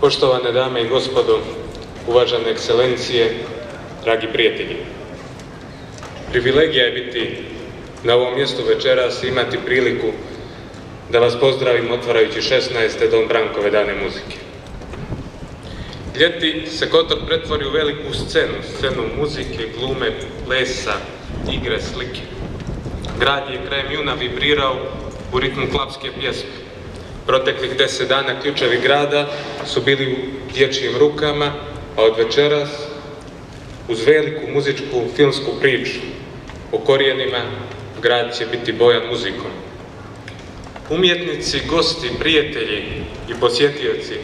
Poštovane dame i gospodo, uvažene ekscelencije, dragi prijatelji. Privilegija je biti na ovom mjestu večeras i imati priliku da vas pozdravim otvarajući 16. Dom Brankove dane muzike. Ljeti se Kotor pretvori u veliku scenu, scenu muzike, glume, plesa, igre, slike. Grad je krajem juna vibrirao u ritmu klapske pjesme. Proteklih deset dana ključevi grada su bili u dječjim rukama, a od večeras uz veliku muzičku filmsku priču o korijenima grad će biti bojan muzikom. Umjetnici, gosti, prijatelji i posjetioci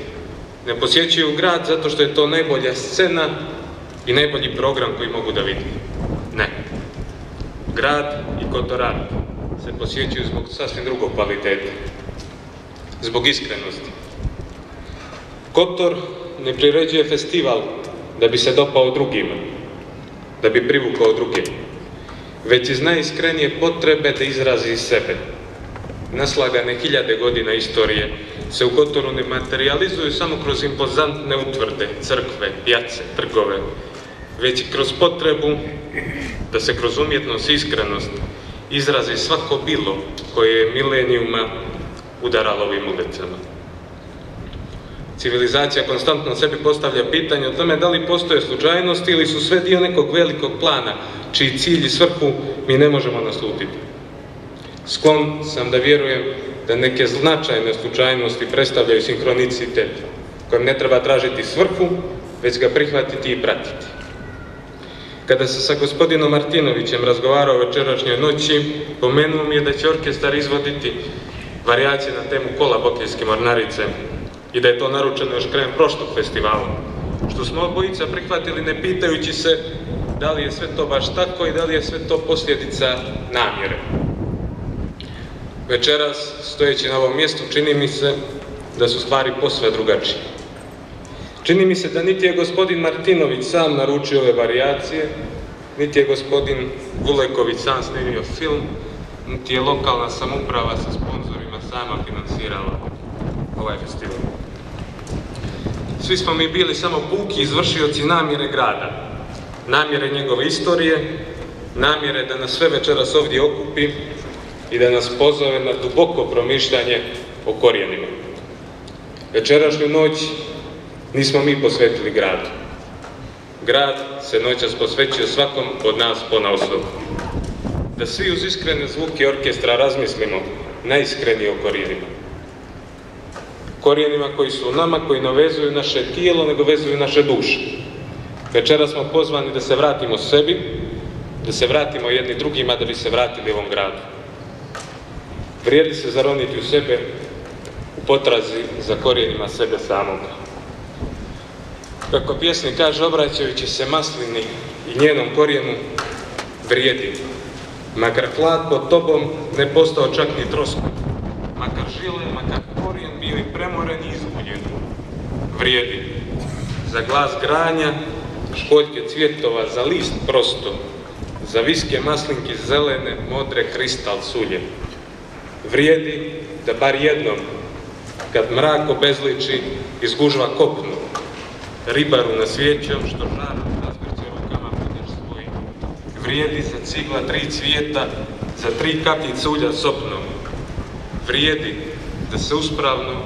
ne posjećuju grad zato što je to najbolja scena i najbolji program koji mogu da vidi. Ne. Grad i Kotoran se posjećuju zbog sasvim drugog kvaliteta. Zbog iskrenosti. Kotor ne priređuje festival da bi se dopao drugima, da bi privukao druge, već iz najiskrenije potrebe da izrazi sebe. Naslagane hiljade godina istorije se u Kotoru ne materializuju samo kroz impozantne utvrde, crkve, pjace, trgove, već i kroz potrebu da se kroz umjetnost i iskrenost izrazi svako bilo koje je milenijuma udaralo ovim ulicama. Civilizacija konstantno sebi postavlja pitanje o tome da li postoje slučajnosti ili su sve dio nekog velikog plana, čiji cilj i svrhu mi ne možemo naslutiti. Sklon sam da vjerujem da neke značajne slučajnosti predstavljaju sinkronicitet, kojem ne treba tražiti svrhu, već ga prihvatiti i pratiti. Kada se sa gospodinom Martinovićem razgovarao o večerašnjoj noći, pomenuo mi je da će orkestar izvoditi varijacije na temu kola Bokejske mornarice i da je to naručeno još krajem prošlog festivala, što smo obojica prihvatili ne pitajući se da li je sve to baš tako i da li je sve to posljedica namjere. Večeras, stojeći na ovom mjestu, čini mi se da su stvari posve drugačije. Čini mi se da niti je gospodin Martinović sam naručio ove varijacije, niti je gospodin Vuleković sam snimio film, niti je lokalna samuprava sa sama financirala ovaj festival. Svi smo mi bili samo puki izvršioci namjere grada, namjere njegove istorije, namjere da nas sve večeras ovdje okupi i da nas pozove na duboko promišljanje o korijenima. Večerašnju noć nismo mi posvetili gradu. Grad se noćas posvećuje svakom od nas po osobu. Da svi uz iskrene zvuke orkestra razmislimo najiskrenije o korijenima. Korijenima koji su u nama, koji ne vezuju naše tijelo, nego vezuju naše duše. Večera smo pozvani da se vratimo sebi, da se vratimo jedni drugima, da bi se vratili ovom gradu. Vrijedi se zaroniti u sebe u potrazi za korijenima sebe samoga. Kako pjesnik kaže, obraćajući se maslini i njenom korijenu, vrijedi. Makar hlad pod tobom ne postao čak ni trosko. Makar žile, makar korijen bio i premoren i izguljen. Vrijedi. Za glas granja, školjke cvjetova, za list prosto, za viske maslinke zelene, modre, kristal sulje. Vrijedi da bar jednom, kad mrak obezliči, izgužva kopnu, ribaru na svijećom, što žar Vrijedi za cigla tri cvijeta, za tri kapljice ulja sopnom. Vrijedi da se uspravno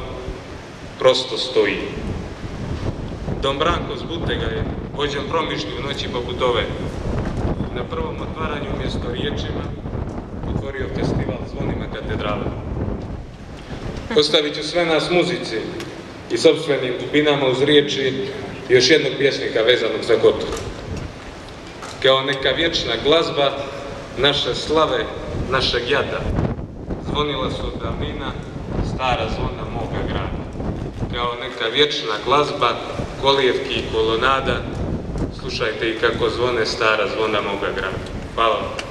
prosto stoji. Dom Branko Zbutega je vođen promišlju u noći poput ove. Na prvom otvaranju umjesto riječima otvorio festival zvonima katedrale. Postavit ću sve nas muzici i sobstvenim dubinama uz riječi još jednog pjesnika vezanog za Kotor. Kao neka vječna glazba naše slave, našeg jada, zvonila su od davnina stara zvona moga grada. Kao neka vječna glazba, kolijevki i kolonada, slušajte i kako zvone stara zvona moga grada. Hvala vam.